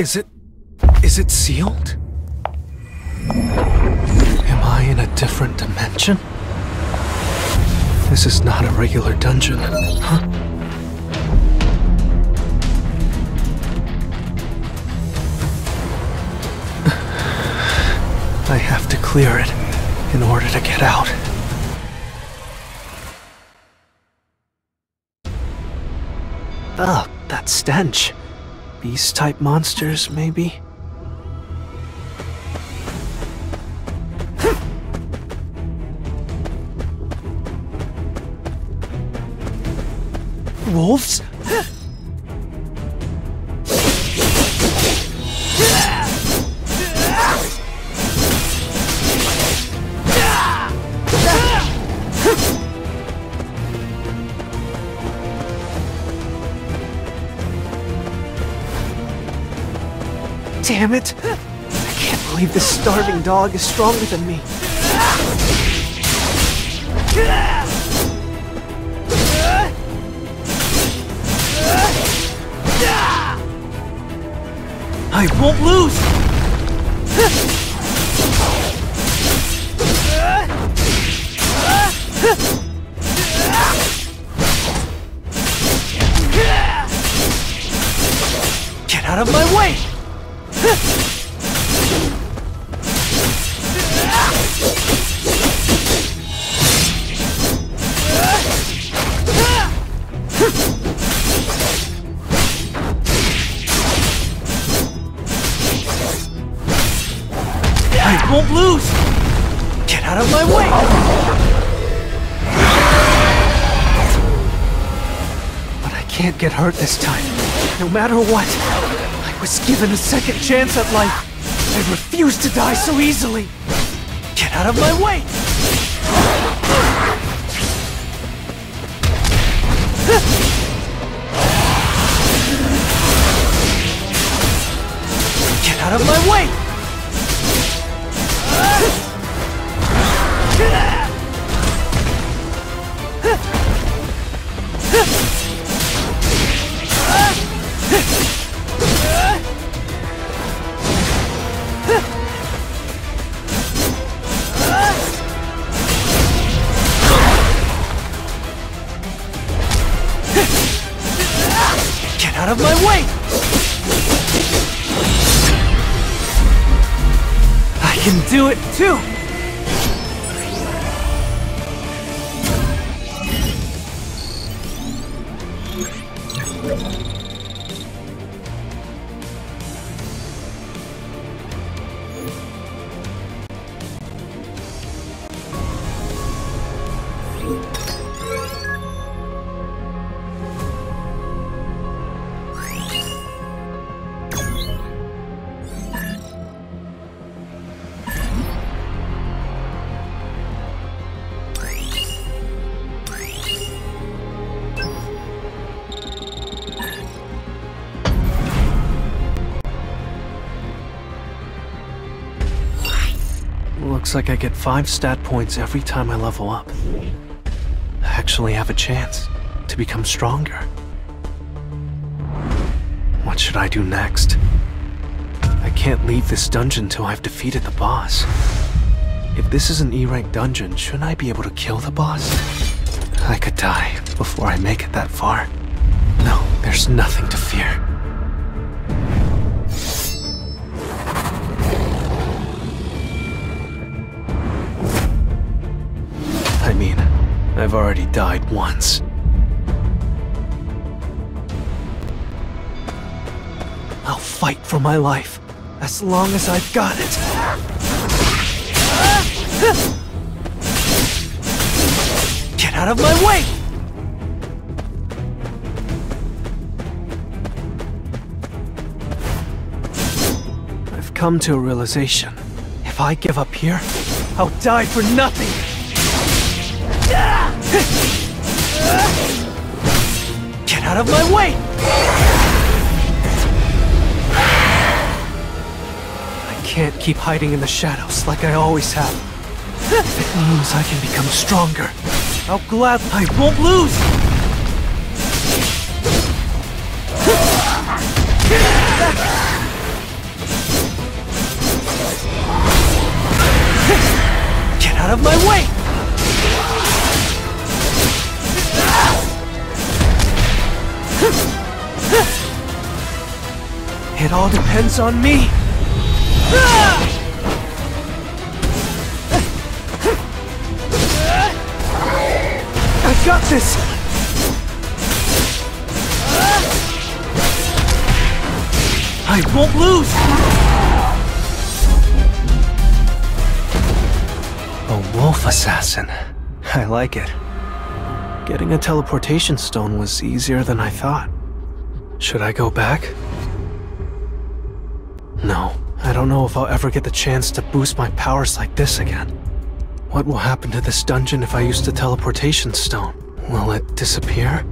Is it... is it sealed? Am I in a different dimension? This is not a regular dungeon, huh? I have to clear it in order to get out. Ugh, that stench. Beast type monsters, maybe? Wolves? Damn it! I can't believe this starving dog is stronger than me. I won't lose! Get out of my way! Can't get hurt this time, no matter what. I was given a second chance at life. I refuse to die so easily. Get out of my way! Get out of my way! Get out of my way! I can do it too! Looks like I get five stat points every time I level up. I actually have a chance to become stronger. What should I do next? I can't leave this dungeon till I've defeated the boss. If this is an E-rank dungeon, shouldn't I be able to kill the boss? I could die before I make it that far. No, there's nothing to fear. I've already died once. I'll fight for my life, as long as I've got it. Get out of my way! I've come to a realization. If I give up here, I'll die for nothing! Out of my way! I can't keep hiding in the shadows like I always have. It means I can become stronger, I'll gladly. I won't lose! Get out of my way! It all depends on me! I got this! I won't lose! A wolf assassin. I like it. Getting a teleportation stone was easier than I thought. Should I go back? No, I don't know if I'll ever get the chance to boost my powers like this again. What will happen to this dungeon if I use the teleportation stone? Will it disappear?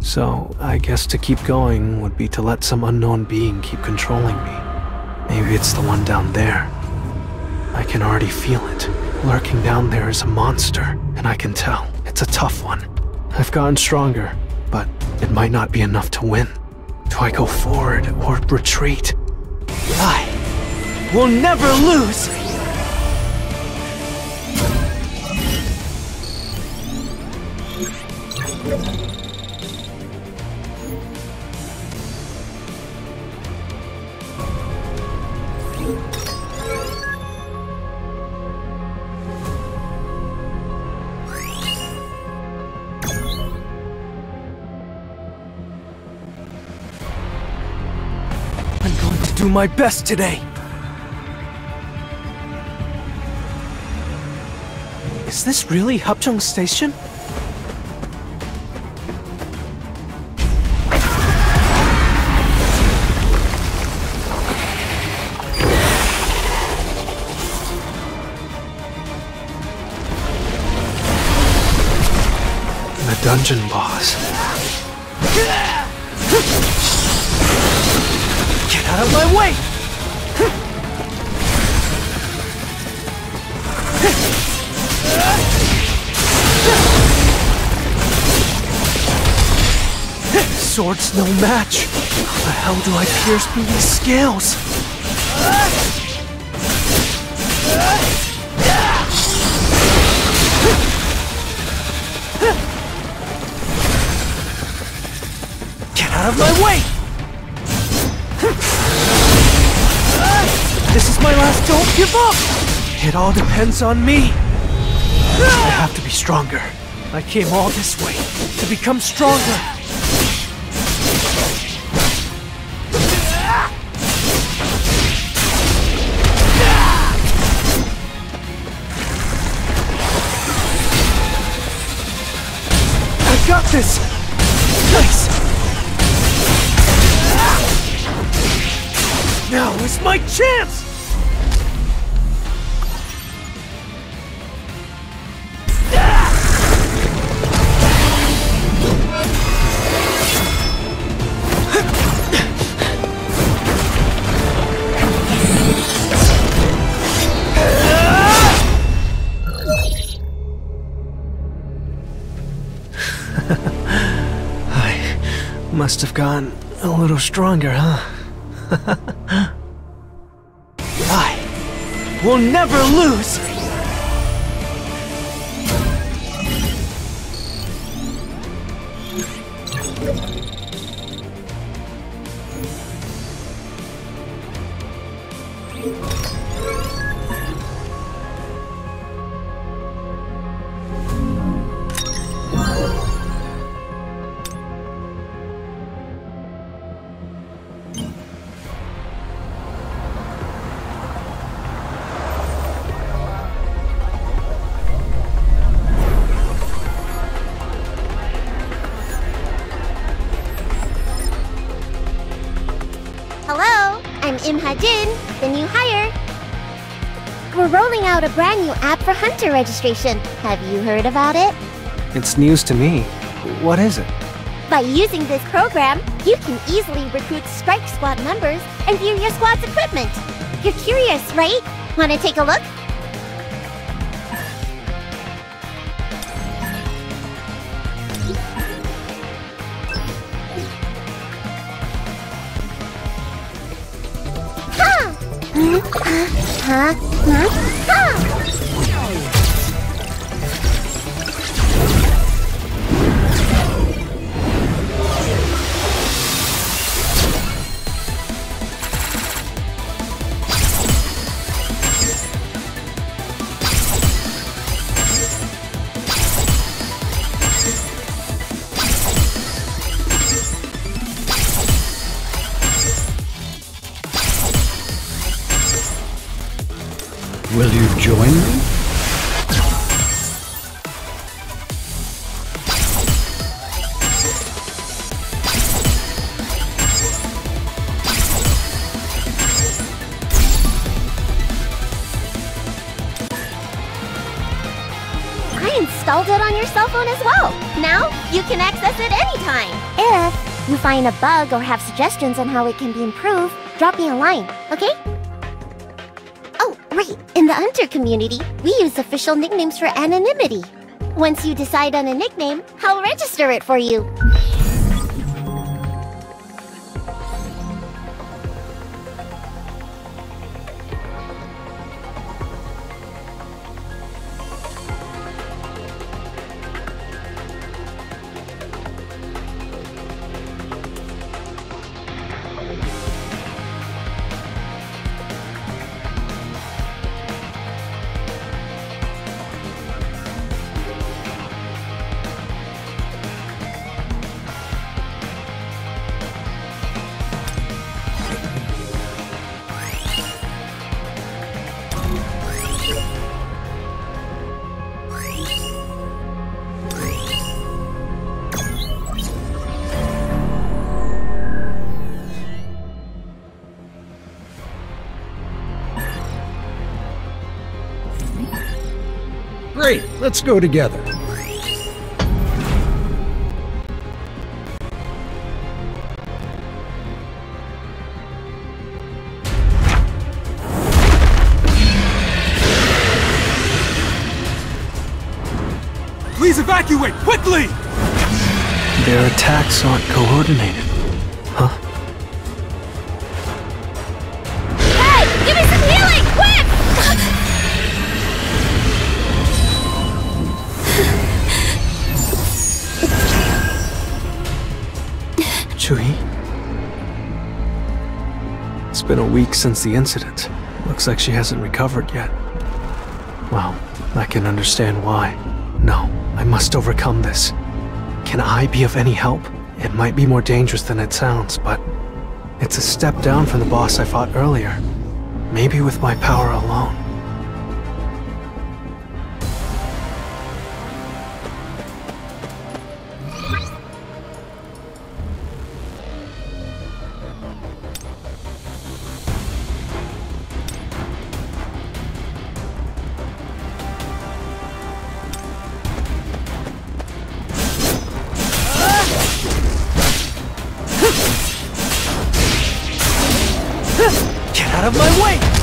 So, I guess to keep going would be to let some unknown being keep controlling me. Maybe it's the one down there. I can already feel it. Lurking down there is a monster, and I can tell. It's a tough one. I've gotten stronger, but it might not be enough to win. Do I go forward or retreat? I will never lose! Do my best today. Is this really Hapjeong Station? The dungeon boss. Sword's no match. How the hell do I pierce through these scales? Get out of my way! This is my last don't give up! It all depends on me. I have to be stronger. I came all this way to become stronger. This! Nice! Now is my chance! I must have gotten a little stronger, huh? I will never lose! App for Hunter registration. Have you heard about it? It's news to me. What is it? By using this program, you can easily recruit Strike Squad members and view your squad's equipment. You're curious, right? Want to take a look? Huh! Huh? Huh? Ha! Will you join me? I installed it on your cell phone as well. Now you can access it anytime. If you find a bug or have suggestions on how it can be improved, drop me a line, okay? In the Hunter community, we use official nicknames for anonymity. Once you decide on a nickname, I'll register it for you. Let's go together. Please evacuate, quickly! Their attacks aren't coordinated. Huh? Been a week since the incident. Looks like she hasn't recovered yet. Well, I can understand why. No, I must overcome this. Can I be of any help? It might be more dangerous than it sounds, but it's a step down from the boss I fought earlier. Maybe with my power alone. Get out of my way!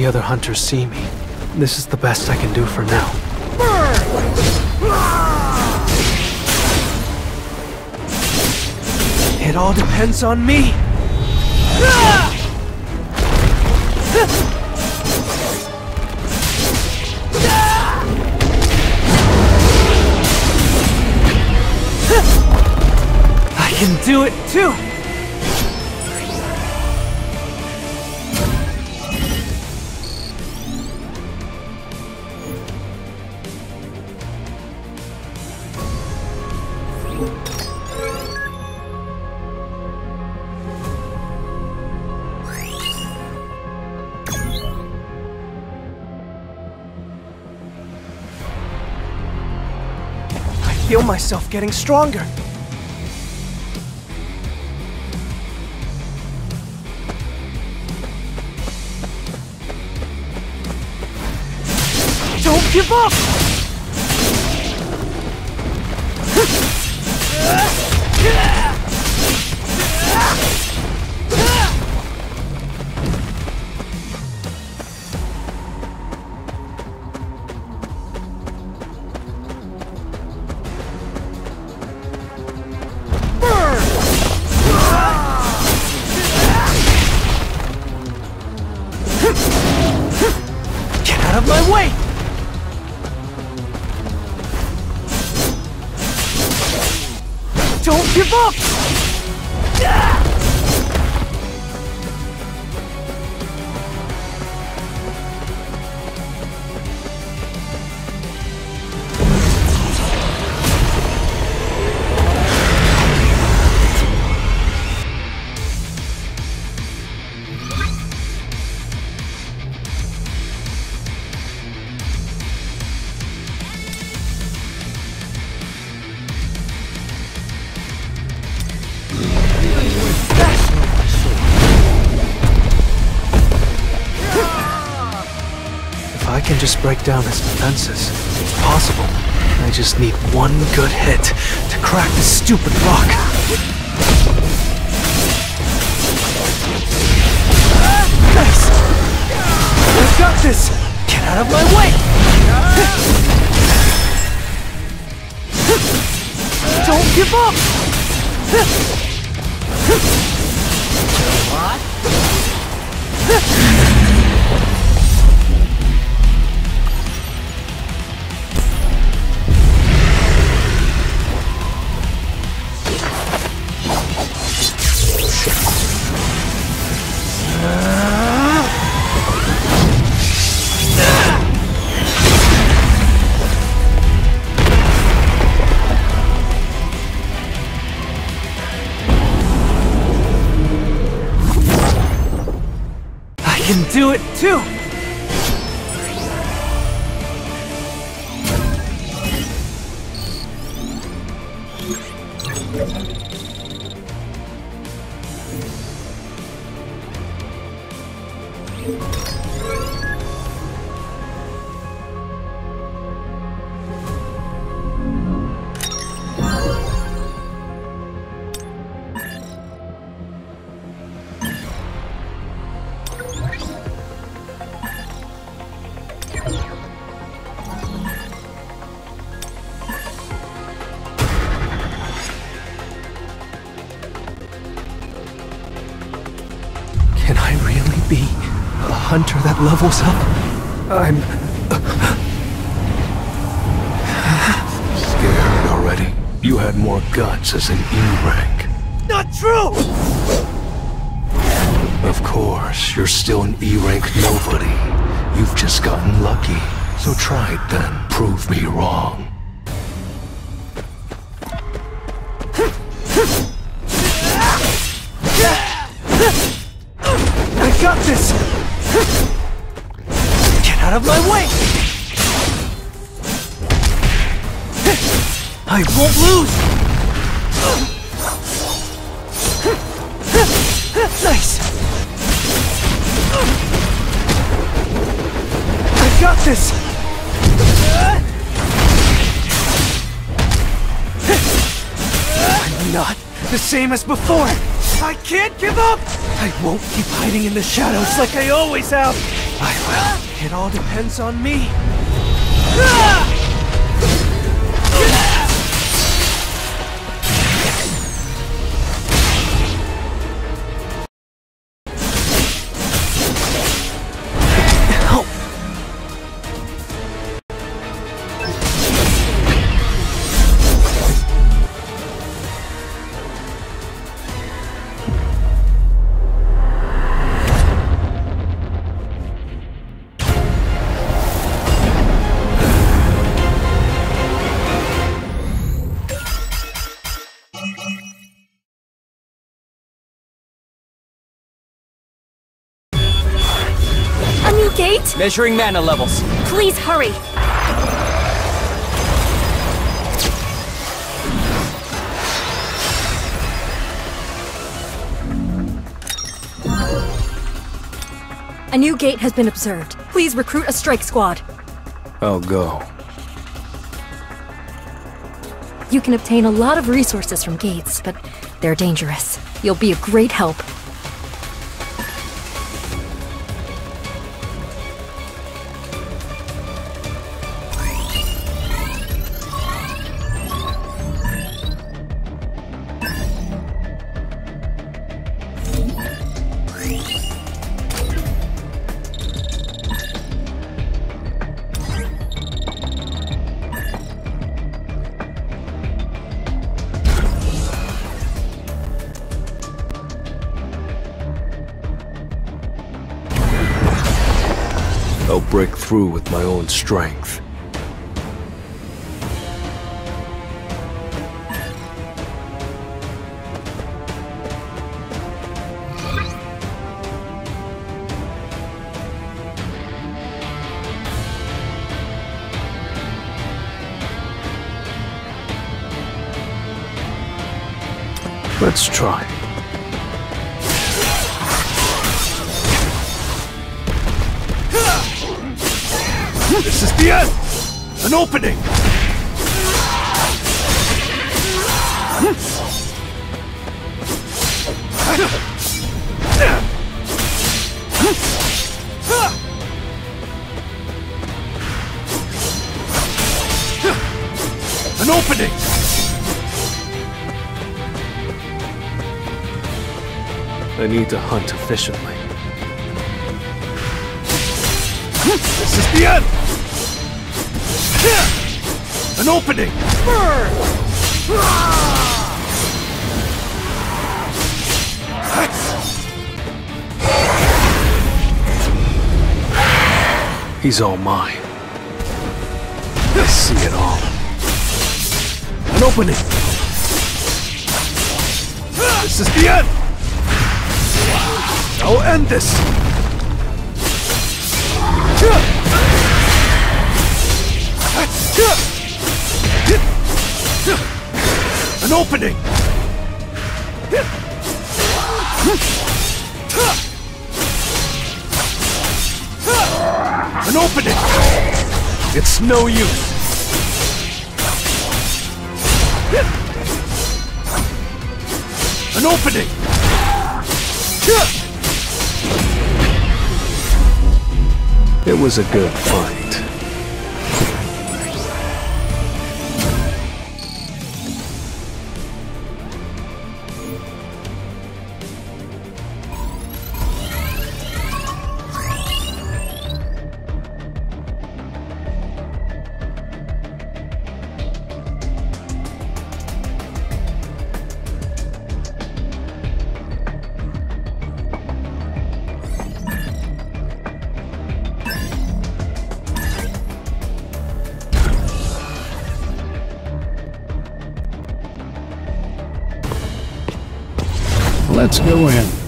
The other hunters see me. This is the best I can do for now. It all depends on me! I can do it too! myself getting stronger. Don't give up! Can just break down his defenses, it's possible. I just need one good hit to crack this stupid rock. Nice! I've got this! Get out of my way! Don't give up! I too! Levels up? I'm uh, Scared already? You had more guts as an E rank. not true! Of course, you're still an E rank nobody. You've just gotten lucky. So try it then. Prove me wrong. I won't lose! Nice! I got this! I'm not the same as before! I can't give up! I won't keep hiding in the shadows like I always have! I will. It all depends on me. Help! Measuring mana levels. Please hurry. A new gate has been observed. Please recruit a strike squad. I'll go. You can obtain a lot of resources from gates, but they're dangerous. You'll be a great help. Strength. Let's try. This is the end! An opening! An opening! I need to hunt efficiently. An opening! He's all mine. I see it all. An opening! This is the end! I'll end this! An opening! An opening! It's no use! An opening! It was a good fight. Let's go in.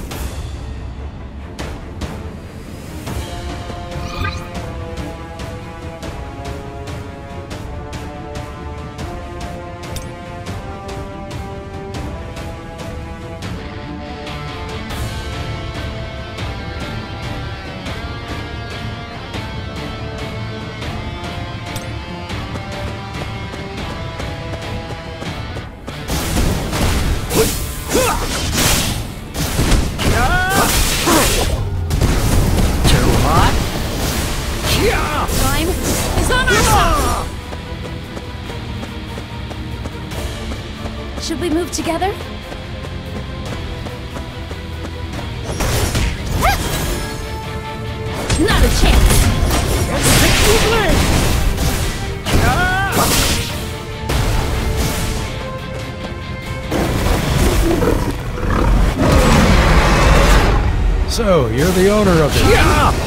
Together? Not a chance! So, you're the owner of it. is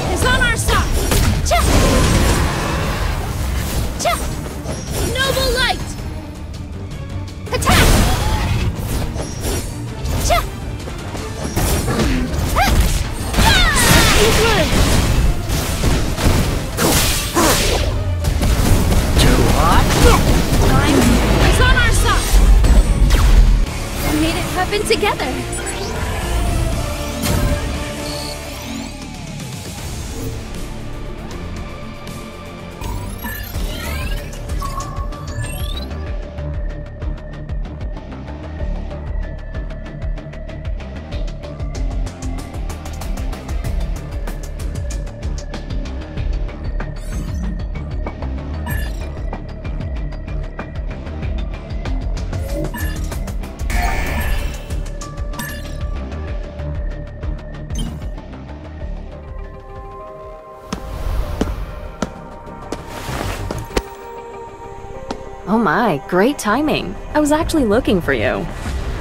Great timing. I was actually looking for you.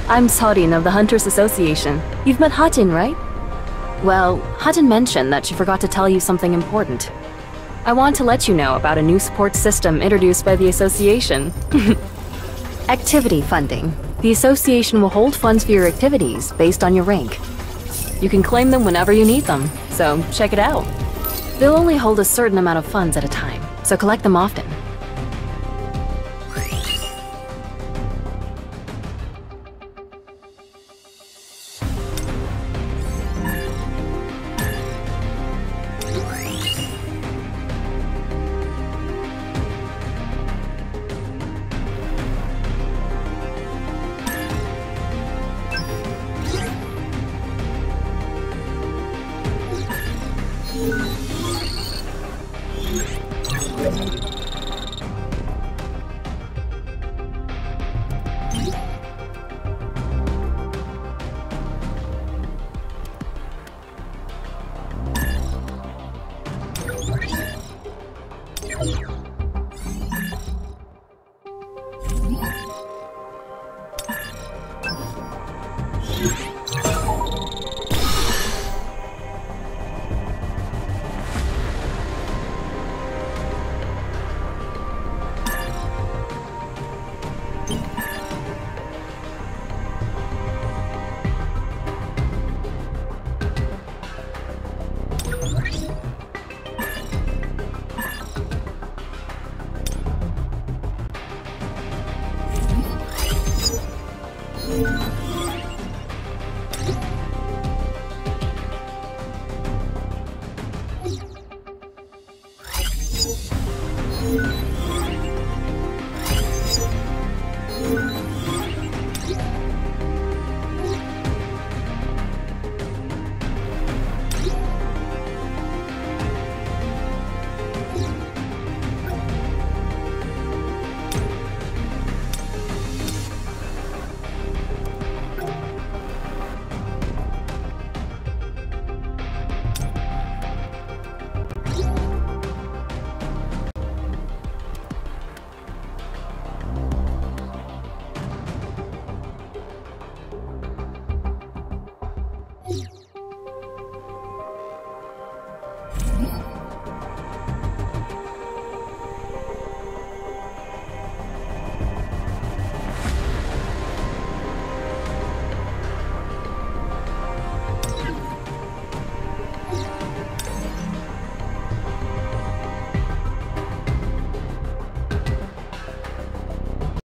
I'm Sorin of the Hunters Association. You've met Hatin, right? Well, Hatin mentioned that she forgot to tell you something important. I want to let you know about a new support system introduced by the association. Activity funding. The association will hold funds for your activities based on your rank. You can claim them whenever you need them, so check it out. They'll only hold a certain amount of funds at a time, so collect them often.